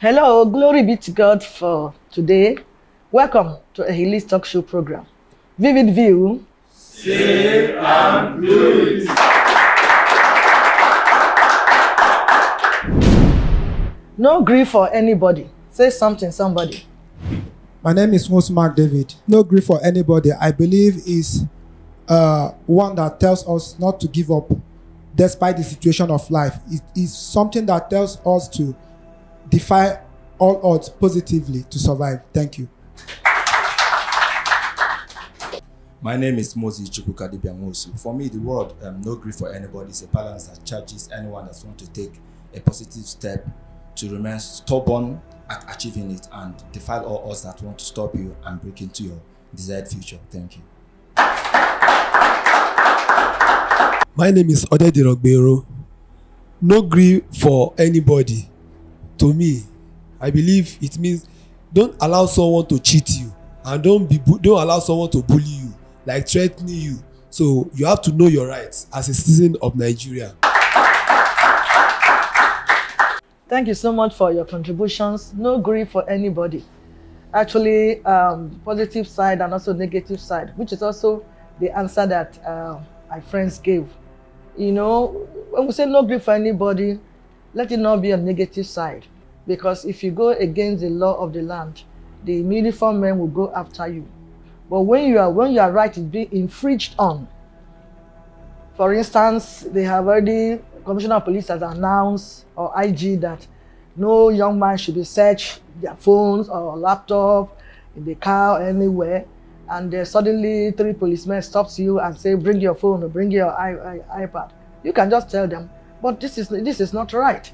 Hello, glory be to God for today. Welcome to a Healing Talk Show program. Vivid View. Say and it. No grief for anybody. Say something, somebody. My name is Moses Mark David. No grief for anybody. I believe is uh, one that tells us not to give up despite the situation of life. It is something that tells us to defy all odds positively to survive. Thank you. My name is Moses Chukwuka Dibiamosu. For me, the word um, no grief for anybody is a balance that charges anyone that wants to take a positive step to remain stubborn at achieving it and defy all odds that want to stop you and break into your desired future. Thank you. My name is Odedi Rogbero. No grief for anybody. To me, I believe it means don't allow someone to cheat you and don't be don't allow someone to bully you like threatening you. So you have to know your rights as a citizen of Nigeria. Thank you so much for your contributions. No grief for anybody. Actually, um, positive side and also negative side, which is also the answer that uh, my friends gave. You know, when we say no grief for anybody, let it not be a negative side. Because if you go against the law of the land, the uniform men will go after you. But when you are when you are right is being infringed on, for instance, they have already Commissioner of Police has announced or IG that no young man should be searched their phones or laptop in the car or anywhere. And uh, suddenly three policemen stops you and say, bring your phone or bring your I, I, iPad. You can just tell them, but this is this is not right.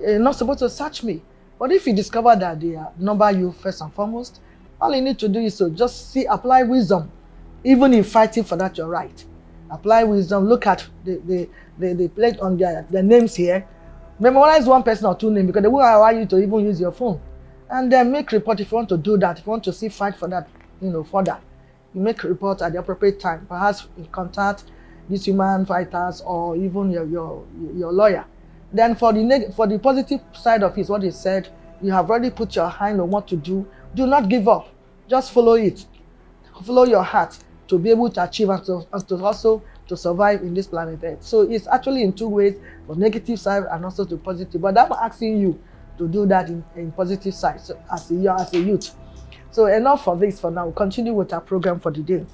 You're not supposed to search me. But if you discover that they are uh, number you first and foremost, all you need to do is to just see, apply wisdom, even in fighting for that your right. Apply wisdom, look at the, the, the, the plate on their, their names here. Memorize one person or two names because they will allow you to even use your phone. And then make report if you want to do that, if you want to see fight for that, you know, further. You make report at the appropriate time, perhaps in contact these human fighters or even your, your, your lawyer. Then for the for the positive side of it, what he said, you have already put your hand on what to do. Do not give up. Just follow it. Follow your heart to be able to achieve and to, and to also to survive in this planet Earth. So it's actually in two ways, the negative side and also the positive. But I'm asking you to do that in, in positive side so as a as a youth. So enough for this for now. We'll continue with our program for the day.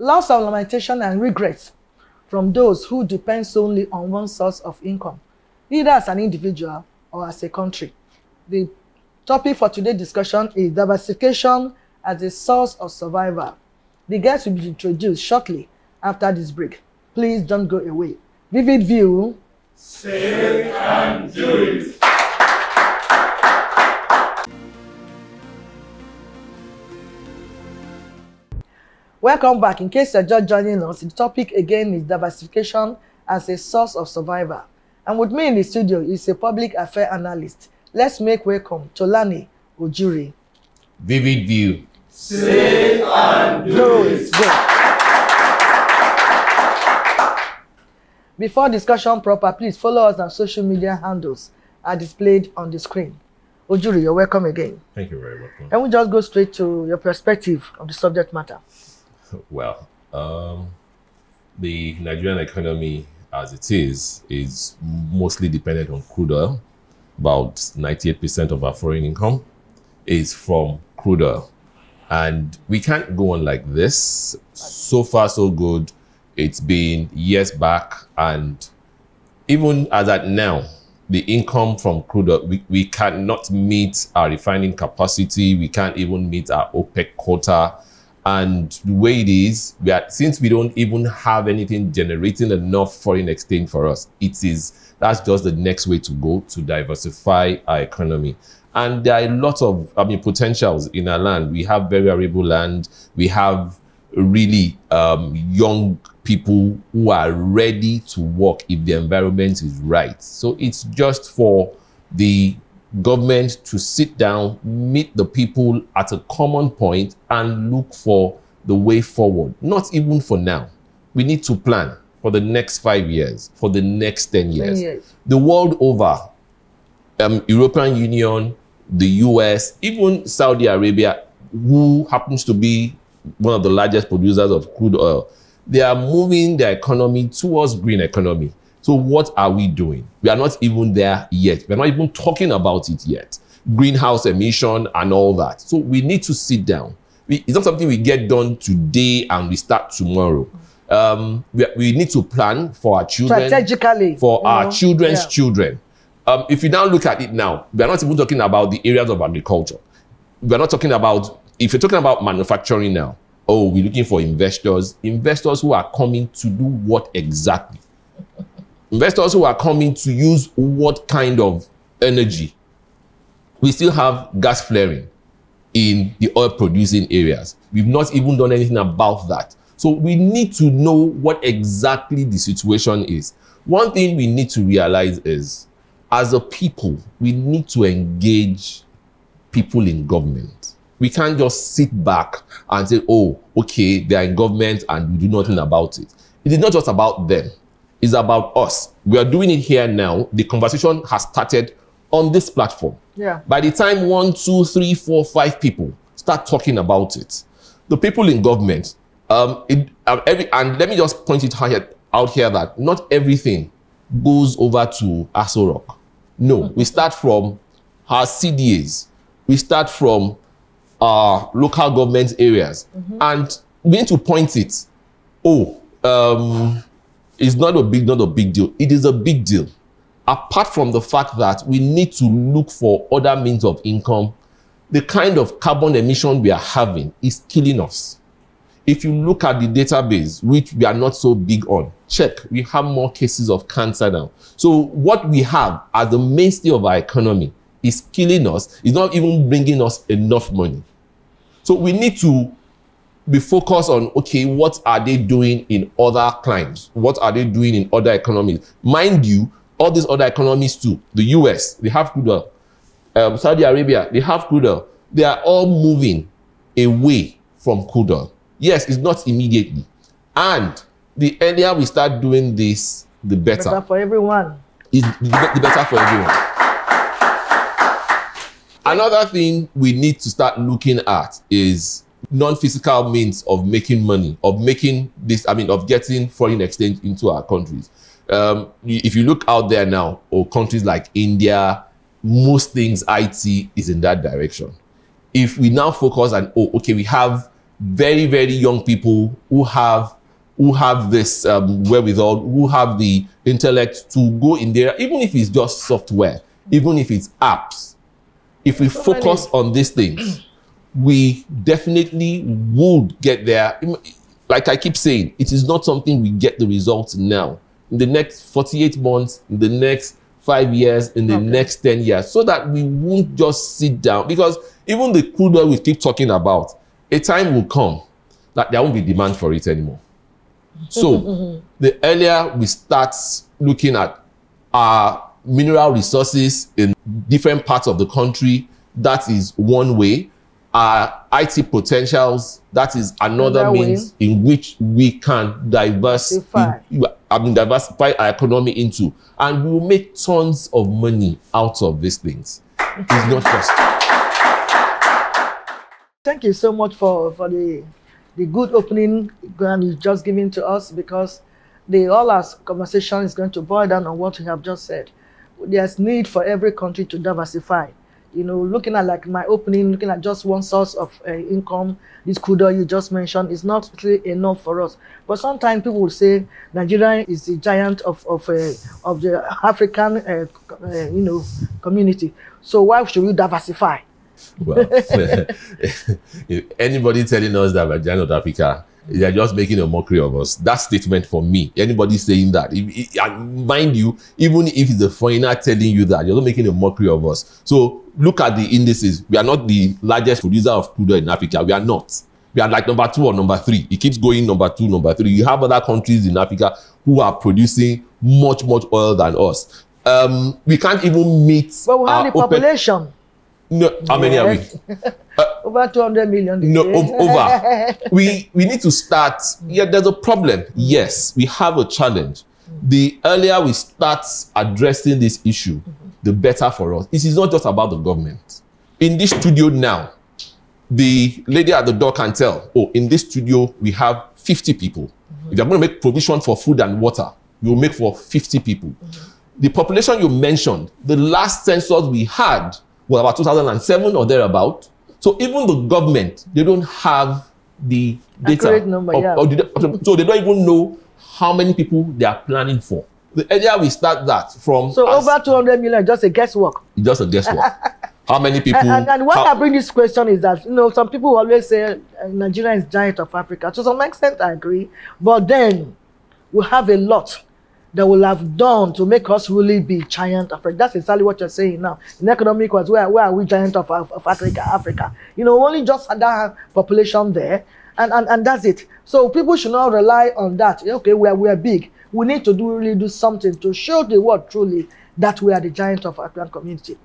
Loss of lamentation and regret from those who depend solely on one source of income, either as an individual or as a country. The topic for today's discussion is diversification as a source of survival. The guests will be introduced shortly after this break. Please don't go away. Vivid View. Say and do it. Welcome back. In case you're just joining us, the topic again is diversification as a source of survival. And with me in the studio is a public affair analyst. Let's make welcome Tolani Ojuri. Vivid View. Say and do it. Go. Before discussion proper, please follow us on social media handles are displayed on the screen. Ojuri, you're welcome again. Thank you very much. And we just go straight to your perspective of the subject matter. Well, um, the Nigerian economy, as it is, is mostly dependent on crude oil. About 98% of our foreign income is from crude oil. And we can't go on like this. So far, so good. It's been years back. And even as at now, the income from crude oil, we, we cannot meet our refining capacity. We can't even meet our OPEC quota. And the way it is, we are, since we don't even have anything generating enough foreign exchange for us, it is that's just the next way to go to diversify our economy. And there are a lot of, I mean, potentials in our land. We have very arable land. We have really um, young people who are ready to work if the environment is right. So it's just for the government to sit down, meet the people at a common point, and look for the way forward. Not even for now. We need to plan. for the next five years, for the next 10 years. years. The world over, um, European Union, the US, even Saudi Arabia, who happens to be one of the largest producers of crude oil, they are moving their economy towards green economy. So what are we doing? We are not even there yet. We're not even talking about it yet. Greenhouse emission and all that. So we need to sit down. We, it's not something we get done today and we start tomorrow. Um, we, we need to plan for our children Strategically. for our know? children's Yeah. children. Um, if you now look at it now, we are not even talking about the areas of agriculture. We are not talking about, if you're talking about manufacturing now, oh, we're looking for investors, investors who are coming to do what exactly? Investors who are coming to use what kind of energy? We still have gas flaring in the oil producing areas. We've not even done anything about that. So we need to know what exactly the situation is. One thing we need to realize is, as a people, we need to engage people in government. We can't just sit back and say, oh, okay, they are in government and we do nothing about it. It is not just about them, it's about us. We are doing it here now. The conversation has started on this platform. Yeah. By the time one, two, three, four, five people start talking about it, the people in government, um, it, um, every, and let me just point it out here, out here that not everything goes over to Aso Rock. No, we start from our CDAs, we start from our local government areas, and we need to point it. Oh, um, it's not a big, not a big deal. It is a big deal apart from the fact that we need to look for other means of income, the kind of carbon emission we are having is killing us. If you look at the database, which we are not so big on, check, we have more cases of cancer now. So, what we have as the mainstay of our economy is killing us, is not even bringing us enough money. So, we need to be focused on okay, what are they doing in other climes? What are they doing in other economies? Mind you, all these other economies too, the US, they have crude oil. Um, Saudi Arabia, they have crude oil. They are all moving away from crude oil. Yes, it's not immediately. And the earlier we start doing this, the better. Better for everyone. It's the the better for everyone. Another thing we need to start looking at is non-physical means of making money, of making this, I mean, of getting foreign exchange into our countries. Um, if you look out there now, or countries like India, most things IT is in that direction. If we now focus on, oh, okay, we have very, very young people who have who have this um, wherewithal, who have the intellect to go in there, even if it's just software, even if it's apps. If we focus on these things, we definitely would get there. Like I keep saying, it is not something we get the results now. In the next 48 months, in the next five years, in the Okay. next 10 years, so that we won't just sit down. Because even the crude oil we keep talking about, a time will come that there won't be demand for it anymore. So mm-hmm. the earlier we start looking at our mineral resources in different parts of the country, that is one way. Our IT potentials, that is another Another way. means in which we can diversify, Diversify. I mean, diversify our economy into, and we will make tons of money out of these things. It's not just. Thank you so much for, for the the good opening ground you've just given to us because the all our conversation is going to boil down on what you have just said. There's need for every country to diversify. You know, looking at like my opening, looking at just one source of uh, income, this oil you just mentioned is not really enough for us. But sometimes people will say Nigeria is the giant of of uh, of the African uh, you know community. So why should we diversify? Well, anybody telling us that we're giant of Africa, they're just making a mockery of us. That statement for me, anybody saying that, if, if- and mind you, even if it's a foreigner telling you that, you're not making a mockery of us. So look at the indices. We are not the largest producer of crude oil in Africa. We are not. We are like number two or number three. It keeps going number two, number three. You have other countries in Africa who are producing much, much oil than us. Um, we can't even meet But we have our the population. No, how many are we? Uh, Over 200 million. No, over. we we need to start. Yeah, there's a problem. Yes, we have a challenge. The earlier we start addressing this issue, the better for us. It is not just about the government. In this studio now, the lady at the door can tell, oh, in this studio we have 50 people. If you're going to make provision for food and water, you'll make for 50 people. The population you mentioned, the last census we had was about 2007 or thereabout. So even the government, they don't have the data. Number, of- yeah. the- so they don't even know how many people they are planning for. The earlier we start that from So as- over 200 million, just a guesswork. just a guesswork. how many people? And, and, and why how- I bring this question is that you know some people always say uh, Nigeria is giant of Africa. To some extent, I agree, but then we have a lot that will have done to make us really be giant Africa. That's exactly what you're saying now. In economic was where, where are we giant of, of, of Africa? Africa. You know, only just that population there, and, and, and that's it. So people should not rely on that. Okay, we are, we are big. We need to do really do something to show the world truly that we are the giant of African community.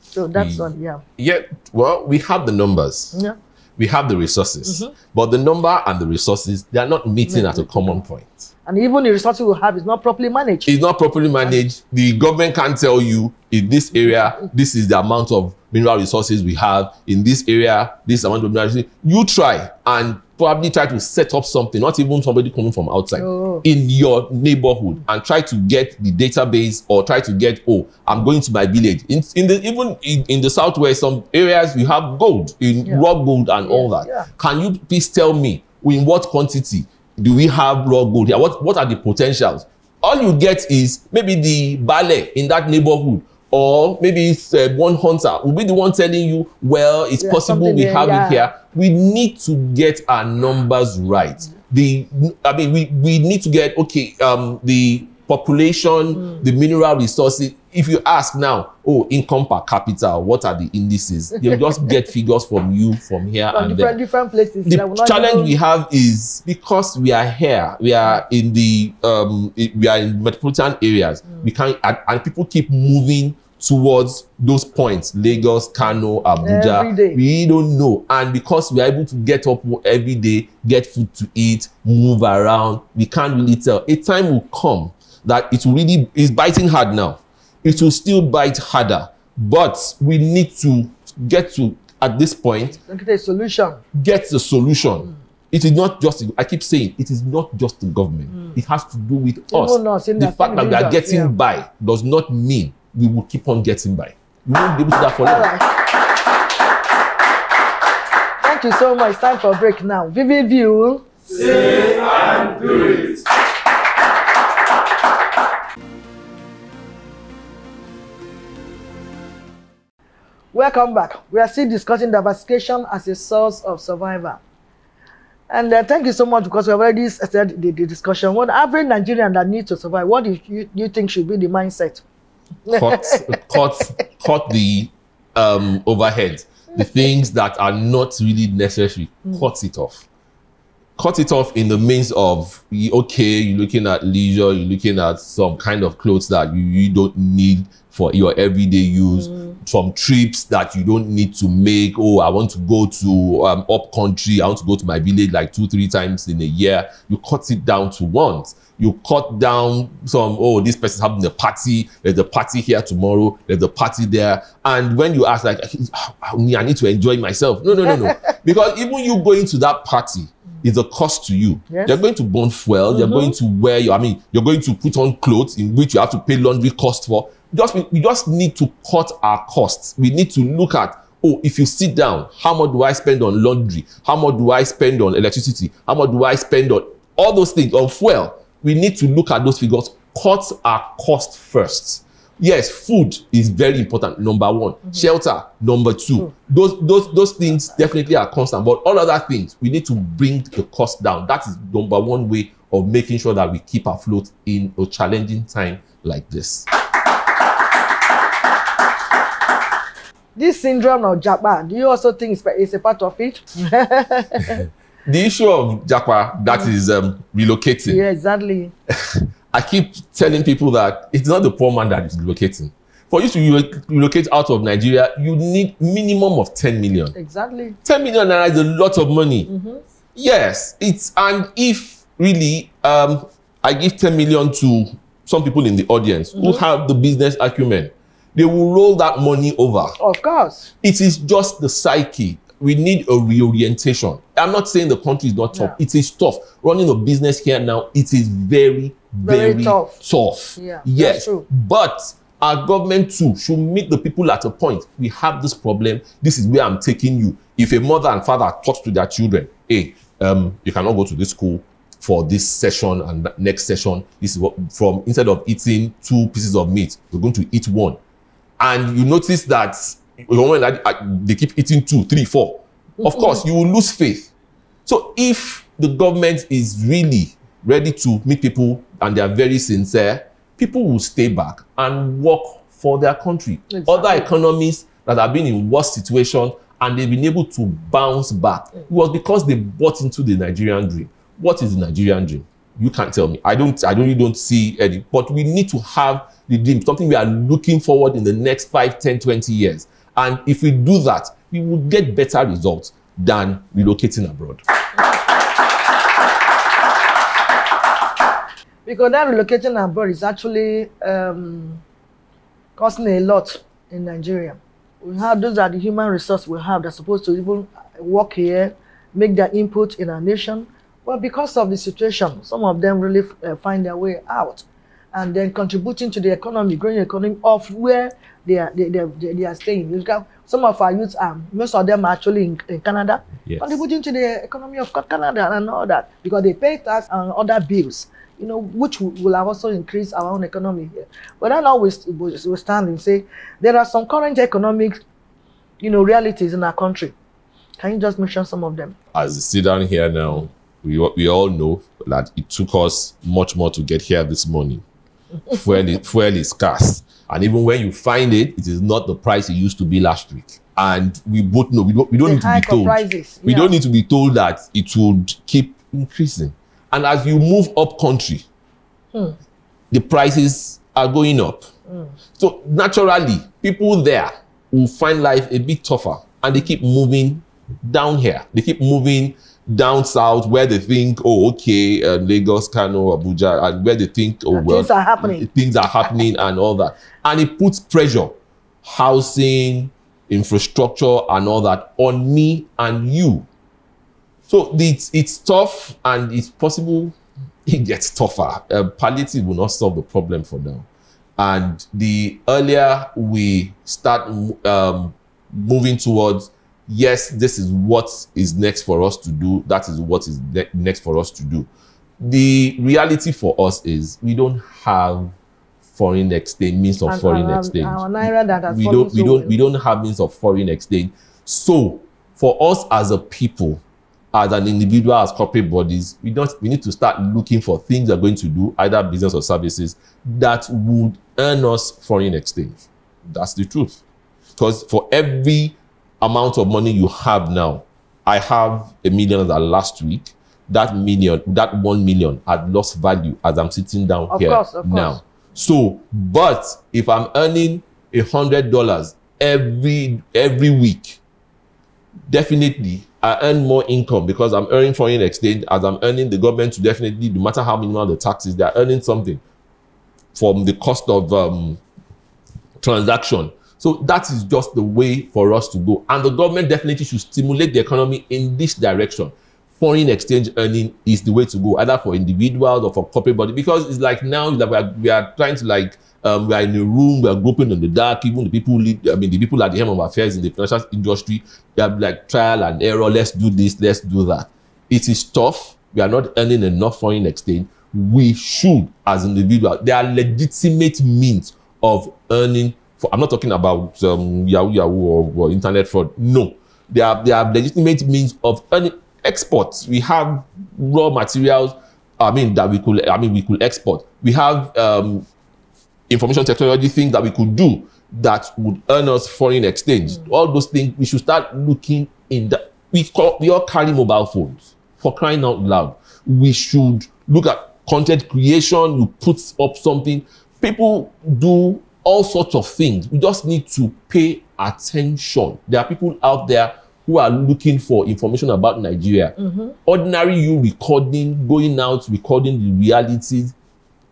So that's We- one, yeah. yeah, well, we have the numbers. Yeah. We have the resources, Mm-hmm. but the number and the resources they are not meeting at a common point. And even the resources we have is not properly managed. It's not properly managed. The government can't tell you in this area this is the amount of mineral resources we have in this area. This amount of mineral resources. You try and probably try to set up something, not even somebody coming from outside, Oh. in your neighborhood, and try to get the database or try to get oh I'm going to my village. In, in the even in, in the southwest, some areas you have gold in Yeah. raw gold and all that. yeah. Can you please tell me in what quantity do we have raw gold here? What what are the potentials? All you get is maybe the ballet in that neighborhood, or maybe it's uh, one hunter will be the one telling you, well, it's Yeah, possible we have yeah. it here. We need to get our numbers right. The I mean, we we need to get okay. Um, the population, Mm. the mineral resources. If you ask now, oh, income per capita, what are the indices? They'll just get figures from you from here From and different there different places. the challenge we have is because we are here we are in the um we are in metropolitan areas we can and, and people keep moving towards those points lagos kano abuja we don't know and because we are able to get up every day get food to eat move around we can't really tell a time will come that it will really is biting hard now it will still bite harder but we need to get to at this point at the solution. get the solution. Hmm. It is not just, I keep saying, it is not just the government. Hmm. It has to do with us. Even us the fact that we are getting yeah. by does not mean we will keep on getting by. We won't be able to do that for long. Thank you so much. Time for a break now. Vivid View. Say and do it. Welcome back. We are still discussing diversification as a source of survival. And uh, thank you so much because we already started the, the discussion. What average Nigerian that needs to survive, what do you, you think should be the mindset? Cut, cut, cut the um, overhead. The things that are not really necessary, cut it off. Cut it off in the means of okay, you're looking at leisure, you're looking at some kind of clothes that you, you don't need for your everyday use, some trips that you don't need to make. Oh, I want to go to um, up country, I want to go to my village like two, three times in a year. You cut it down to once. You cut down some, oh, this person's having a party, there's a party here tomorrow, there's a party there. And when you ask, like, "Ah, me, I need to enjoy myself. No, no, no, no. because even you going to that party is a cost to you. Yes. You're going to burn fuel, you're going to wear your, I mean, you're going to put on clothes in which you have to pay laundry cost for. Just we, we just need to cut our costs. We need to look at oh, if you sit down, how much do I spend on laundry? How much do I spend on electricity? How much do I spend on all those things on fuel? We need to look at those figures, cut our cost first. Yes, food is very important. Number one, shelter. Number two, those those those things definitely are constant. But all other things, we need to bring the cost down. That is number one way of making sure that we keep afloat in a challenging time like this. This syndrome of Japa, do you also think it's, a part of it? The issue of Japa that is um, relocating. yeah, exactly. I keep telling people that it's not the poor man that is relocating. for you to relocate out of Nigeria, you need minimum of 10 million. Exactly. 10 million naira is a lot of money. Mm-hmm. Yes, it's and if really um, I give 10 million to some people in the audience mm-hmm. who have the business acumen, they will roll that money over. Of course. It is just the psyche. We need a reorientation. I'm not saying the country is not tough. Yeah. It is tough. Running a business here now, it is very, very, very tough. tough. Yeah, yes. But our government too should meet the people at a point. We have this problem. This is where I'm taking you. If a mother and father talks to their children, hey, um, you cannot go to this school for this session and next session. This is what from instead of eating two pieces of meat, we're going to eat one. And you notice that when they keep eating two, three, four, of course you will lose faith. So if the government is really ready to meet people and they are very sincere, people will stay back and work for their country. Exactly. Other economies that have been in worse situation and they've been able to bounce back it was because they bought into the Nigerian dream. What is the Nigerian dream? You can't tell me. I don't. I don't. don't see any. But we need to have the dream, something we are looking forward in the next 5, 10, 20 years. And if we do that, we will get better results than relocating abroad. Because that relocating abroad is actually um, costing a lot in Nigeria. We have those are the human resource we have that's supposed to even work here, make their input in our nation. But because of the situation, some of them really uh, find their way out and then contributing to the economy, growing economy of where they are they, they, they are staying. Some of our youth are most of them are actually in, in Canada, yes. contributing to the economy of Canada and all that because they pay tax and other bills you know, which will also increase our own economy here. But then now we, we stand and say there are some current economic, you know, realities in our country. Can you just mention some of them? As we sit down here now, we, we all know that it took us much more to get here this morning. Fuel, is, fuel is scarce. And even when you find it, it is not the price it used to be last week. And we both know we don't, we don't need to be told. Prices, we don't need to be told that it would keep increasing. And as you move up country, hmm. the prices are going up. Hmm. So naturally, people there will find life a bit tougher and they keep moving down here. They keep moving down south where they think, oh, okay, uh, Lagos, Kano, Abuja, and where they think, oh, well, things are happening. Things are happening and all that. And it puts pressure, housing, infrastructure, and all that on me and you. So it's, it's tough and it's possible it gets tougher. Uh, palliative will not solve the problem for now. And the earlier we start um, moving towards, yes, this is what is next for us to do, that is what is ne- next for us to do. The reality for us is we don't have foreign exchange means of and foreign our, exchange. Our naira that has we don't we don't we don't have means of foreign exchange. So for us as a people, as an individual, as corporate bodies, we don't we need to start looking for things we're going to do, either business or services, that would earn us foreign exchange. That's the truth. Because for every amount of money you have now, I have a million that last week. That million, that one million had lost value as I'm sitting down of here course, now. Course. So, but if I'm earning a hundred dollars every every week, definitely I earn more income because I'm earning foreign exchange. As I'm earning, the government to definitely, no matter how minimal the taxes, they're earning something from the cost of um, transaction. So that is just the way for us to go. And the government definitely should stimulate the economy in this direction. Foreign exchange earning is the way to go, either for individuals or for corporate body. Because it's like now that we are, we are trying to like um, we are in a room, we are groping in the dark. Even the people, lead, I mean, the people at the helm of affairs in the financial industry, they are like trial and error. Let's do this, let's do that. It is tough. We are not earning enough foreign exchange. We should, as individuals, there are legitimate means of earning. For, I'm not talking about um, Yahoo Yahoo or, or internet fraud. No, there are there are legitimate means of earning exports. We have raw materials. I mean that we could. I mean we could export. We have um, information technology things that we could do that would earn us foreign exchange. Mm. All those things we should start looking in the we call we all carry mobile phones for crying out loud. We should look at content creation, you put up something. People do all sorts of things. We just need to pay attention. There are people out there who are looking for information about Nigeria. Ordinary you recording, going out, recording the reality,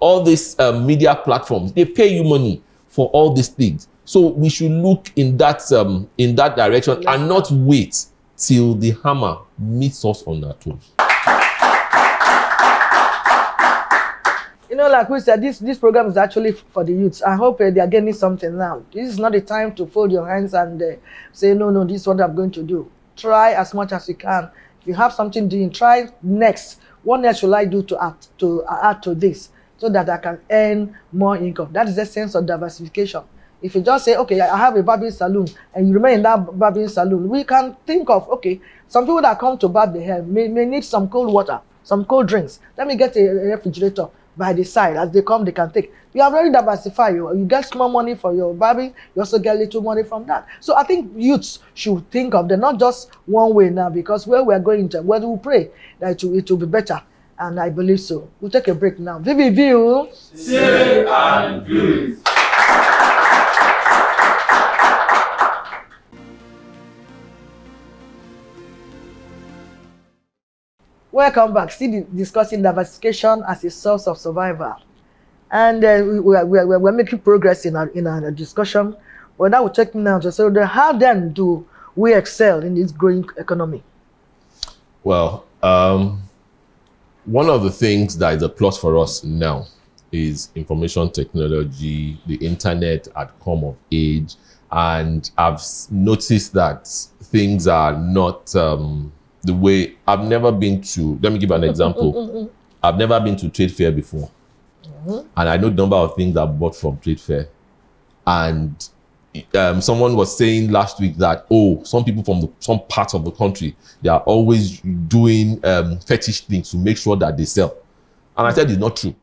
all these um, media platforms, they pay you money for all these things. So we should look in that um, in that direction and not wait till the hammer meets us on our toes. Know, like we said, this this program is actually for the youths. I hope uh, they are getting something now. This is not the time to fold your hands and uh, say, no, no, this is what I'm going to do. Try as much as you can. If you have something doing, try next. What else should I do to add to uh, add to this so that I can earn more income? That is the sense of diversification. If you just say, okay, I have a barbering salon, and you remain in that barbering salon, we can think of, okay, some people that come to barb their hair may, may need some cold water, some cold drinks. Let me get a, a refrigerator by the side. As they come, they can take. You have already diversified. You, you get small money for your barbering, you also get little money from that. So I think youths should think of them, not just one way now, because where we're going to, where we pray that it will, it will be better. And I believe so. We'll take a break now. Vivi View. And do Welcome back. Still di- discussing diversification as a source of survival. And uh, we, we, are, we, are, we're making progress in our, in our discussion. Well, now we're checking now to how then do we excel in this growing economy? Well, um, one of the things that is a plus for us now is information technology, the internet had come of age, and I've noticed that things are not um, the way I've never been to. Let me give an example. Mm, mm, mm, I've never been to trade fair before, mm-hmm. and I know the number of things I bought from trade fair, and um, someone was saying last week that oh some people from the, some parts of the country they are always doing um, fetish things to make sure that they sell. And i said it's not true